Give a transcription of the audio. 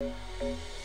Música